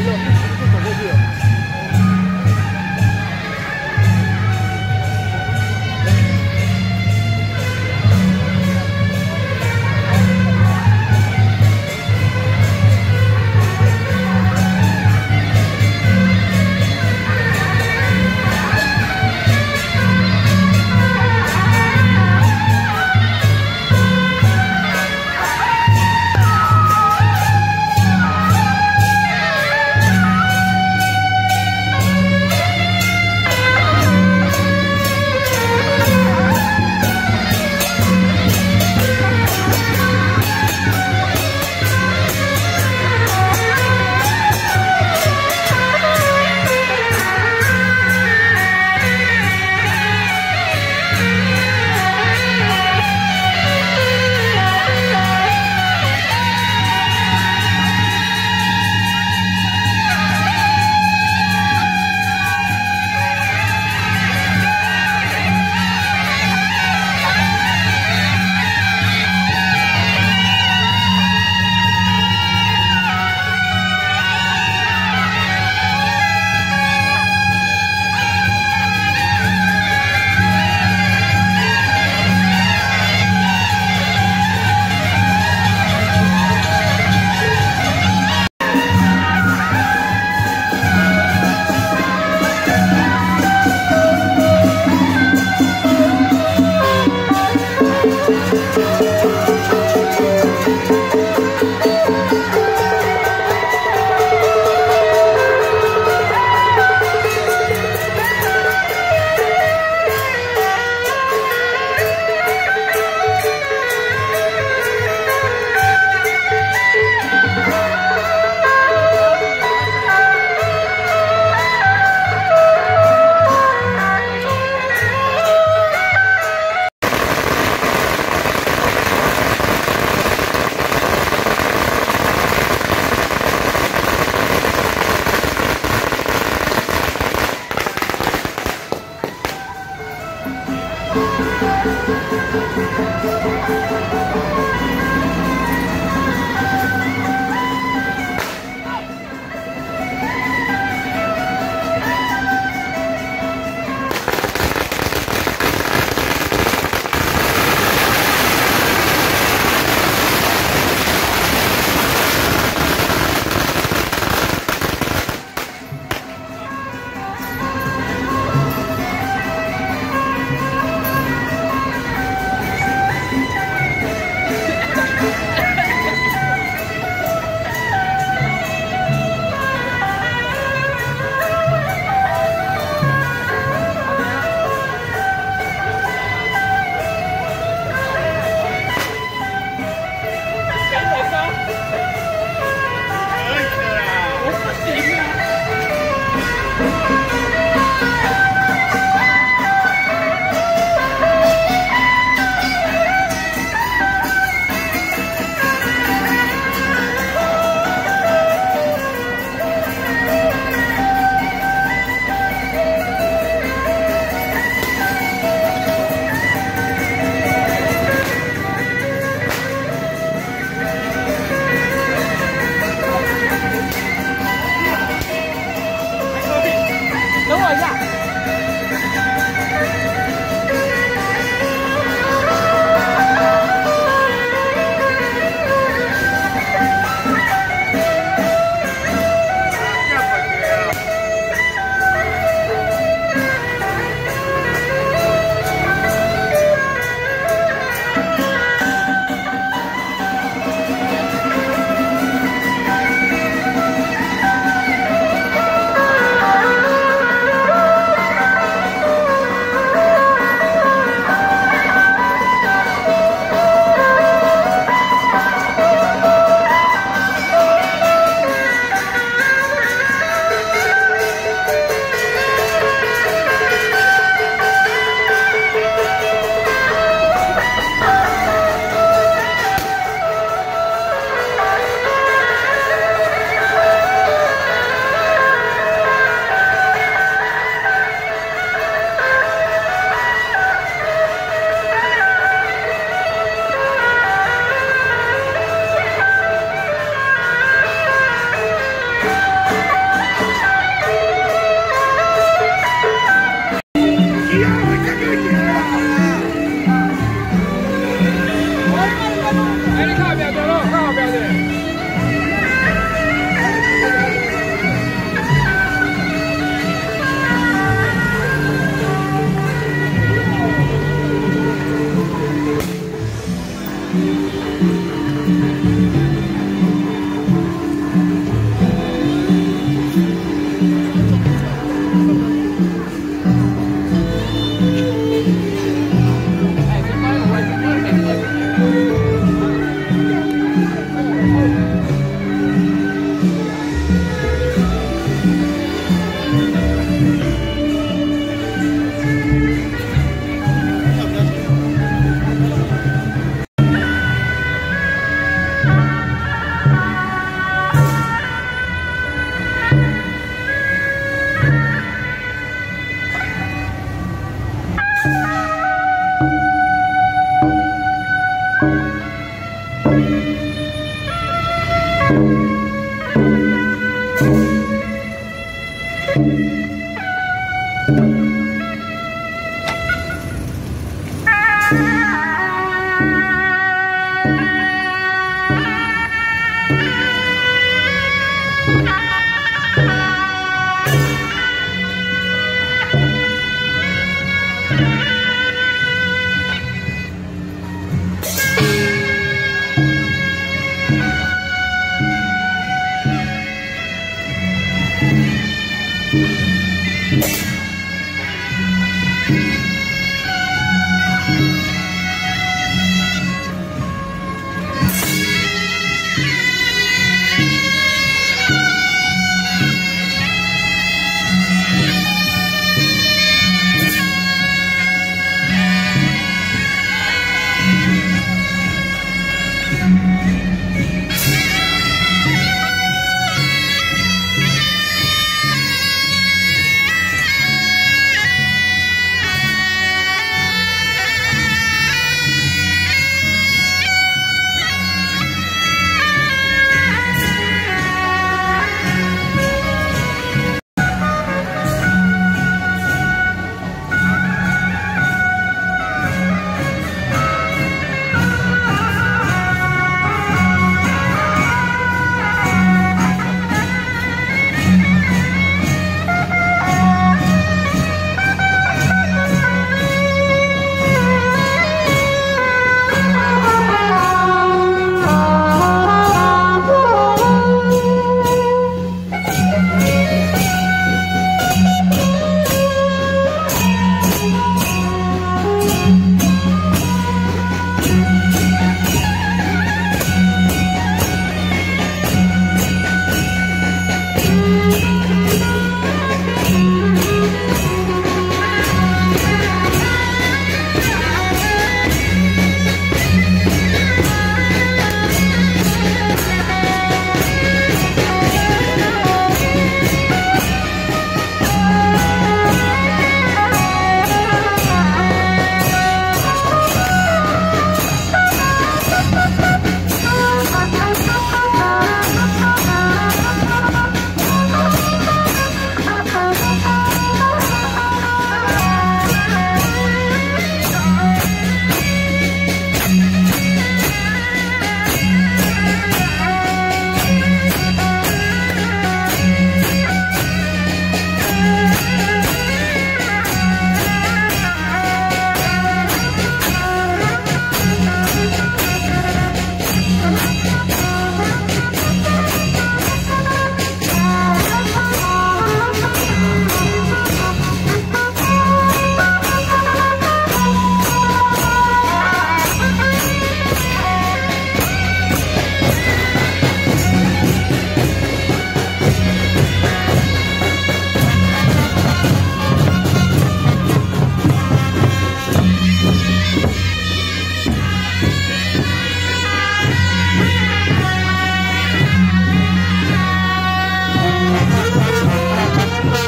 了。Bye. Thank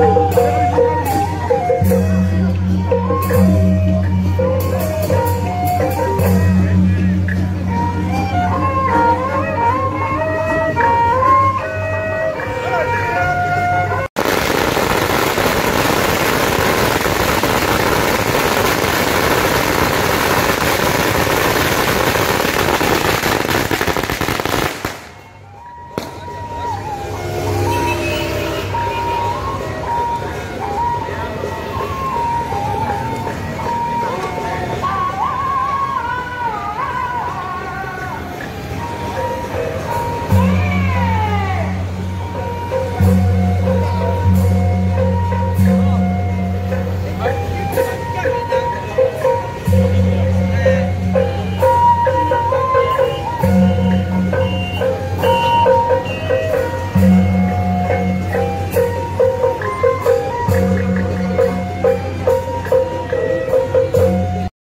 Música